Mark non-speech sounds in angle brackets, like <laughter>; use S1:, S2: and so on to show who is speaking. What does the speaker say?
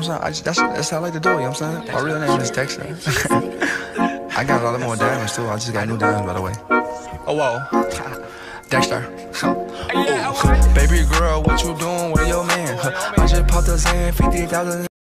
S1: know what I'm saying? I just, that's, that's how I like to do it, you know what I'm saying? My real name is Dexter. <laughs> I got a lot of more diamonds too. I just got new diamonds, by the way. Oh, whoa. Dexter. <laughs> Ooh. Baby girl, what you doing with your man? <laughs> I just popped a Zan, 50,000.